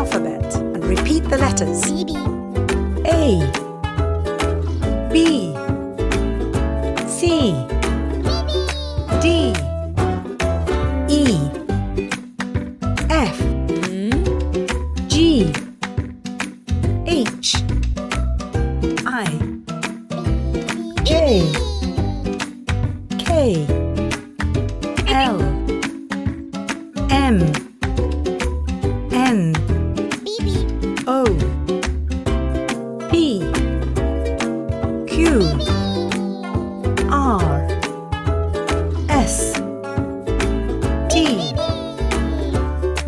alphabet and repeat the letters. A B C D E F G H I J K L M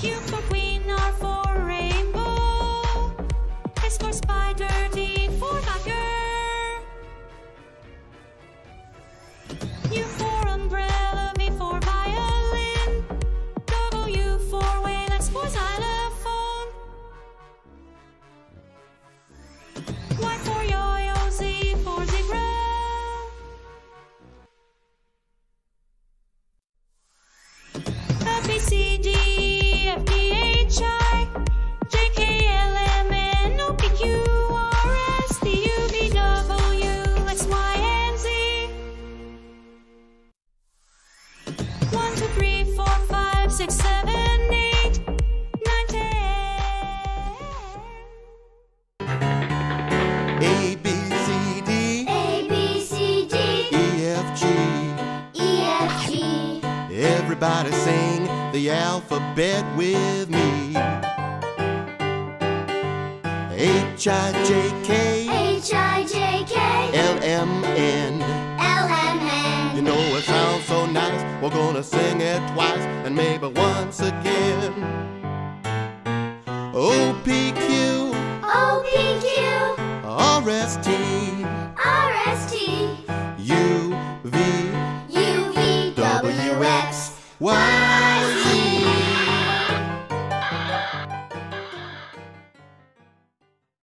Q for queen, R for rainbow, S for spider, six, seven, eight, nine, ten. A B C D A B C D E F G. E F G Everybody sing the alphabet with me. H I J K We're gonna sing it twice and maybe once again. O P Q. O P Q. R S T. R S T. U V. U V W W X X. Y